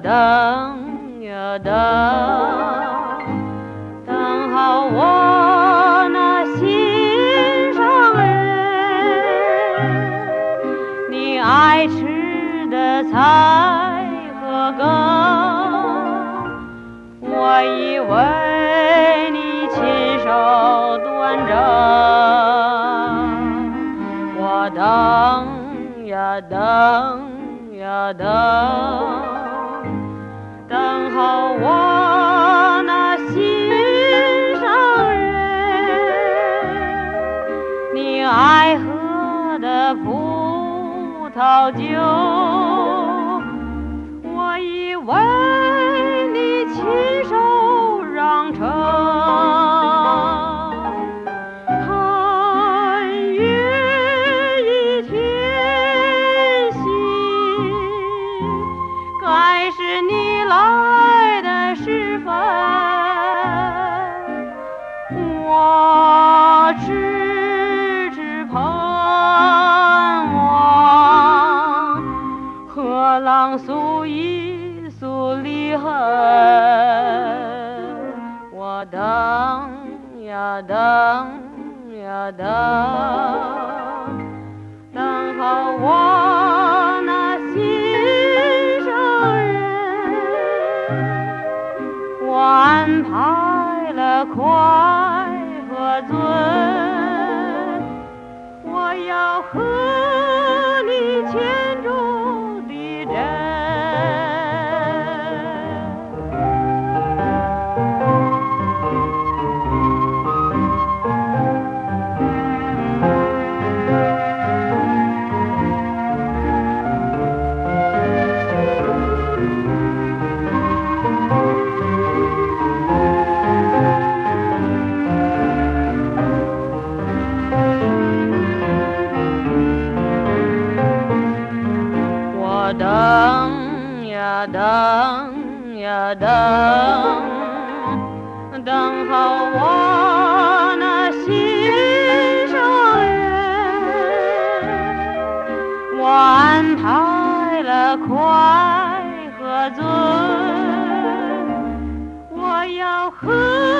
等呀等，等好我那心上人，你爱吃的菜和羹，我已为你亲手端着，我等呀等。呀，等早就我已为你亲手让成看月已天星该是你来诉离恨，我等呀等呀等，等好我那心上人，我安排了快等呀等呀等，等好我那心上人。我安排了，快喝醉，我要喝。